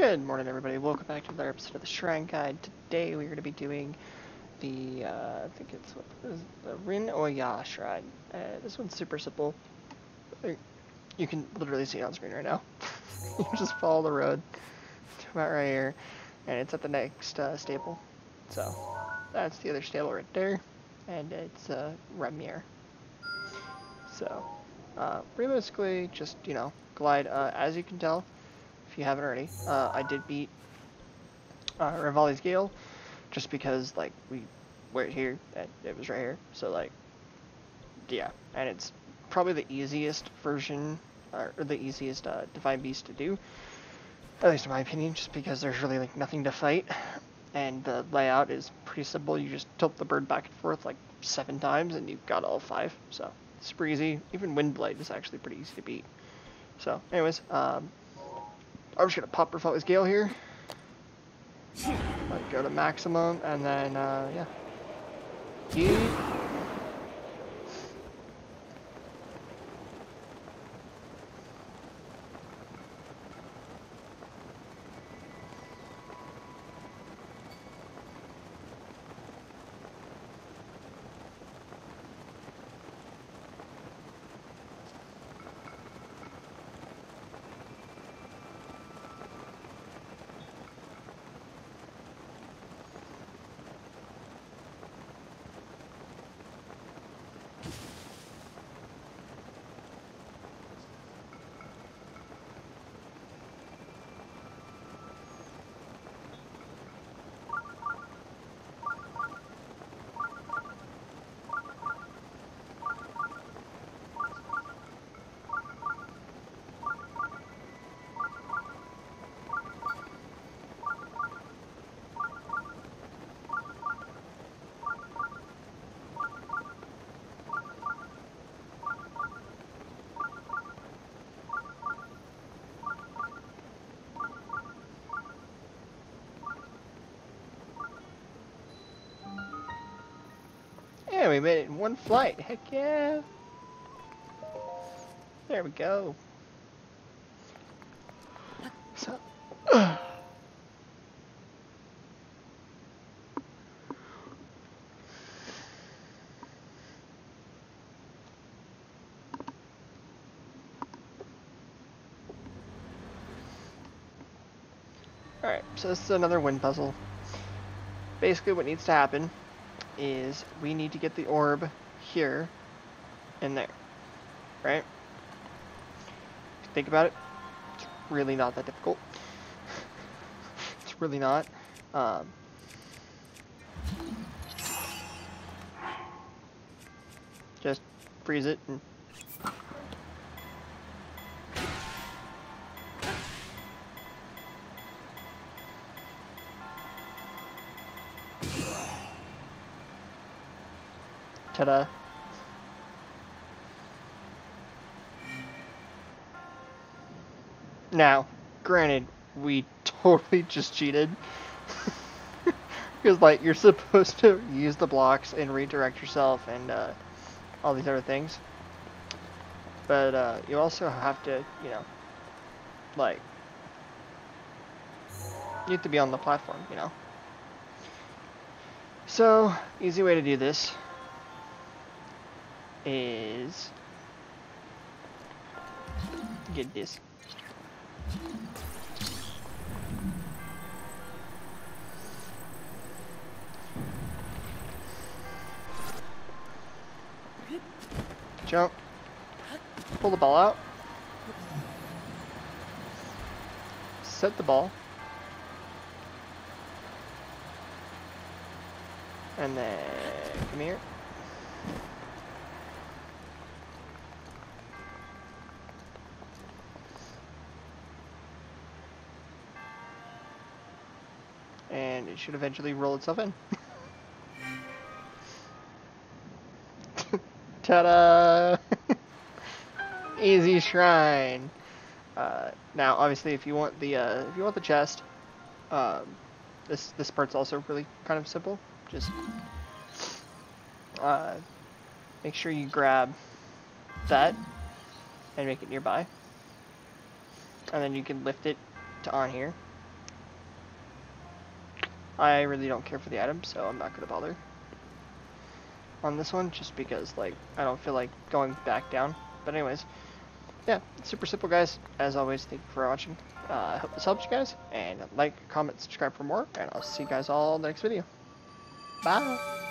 Good morning, everybody. Welcome back to another episode of the Shrine Guide. Today we're going to be doing the, uh, I think it's what is the Rin Oyaa Shrine. Uh, this one's super simple. You can literally see it on screen right now. you just follow the road to about right here, and it's at the next uh, stable. So that's the other stable right there, and it's uh, Remir. So uh, basically just you know glide. Uh, as you can tell, you haven't already, uh, I did beat uh, Revali's Gale, just because like we were here and it was right here. So like, yeah, and it's probably the easiest version or the easiest uh, Divine Beast to do, at least in my opinion, just because there's really like nothing to fight, and the layout is pretty simple. You just tilt the bird back and forth like seven times, and you've got all five. So super easy. Even Windblight is actually pretty easy to beat. So, anyways, um, I'm just gonna pop Revali's Gale here. Like, go to maximum, and then, uh, yeah. Yeet. Yeah, we made it in one flight. Heck yeah. There we go. So, Alright, so this is another wind puzzle. Basically what needs to happen is we need to get the orb here and there, right? Think about it. It's really not that difficult. it's really not. Um, just freeze it and Now, granted, we totally just cheated. Because, like, you're supposed to use the blocks and redirect yourself and uh, all these other things. But uh, you also have to, you know, like, you have to be on the platform, you know. So, easy way to do this is get this. Jump. Pull the ball out. Set the ball. And then come here. And it should eventually roll itself in. Ta-da! Easy shrine. Uh, now, obviously, if you want the uh, if you want the chest, um, this this part's also really kind of simple. Just uh, make sure you grab that and make it nearby, and then you can lift it to on here I really don't care for the item, so I'm not going to bother on this one, just because, like, I don't feel like going back down. But anyways, yeah, super simple, guys. As always, thank you for watching. Uh, I hope this helps you guys, and like, comment, subscribe for more, and I'll see you guys all next video. Bye!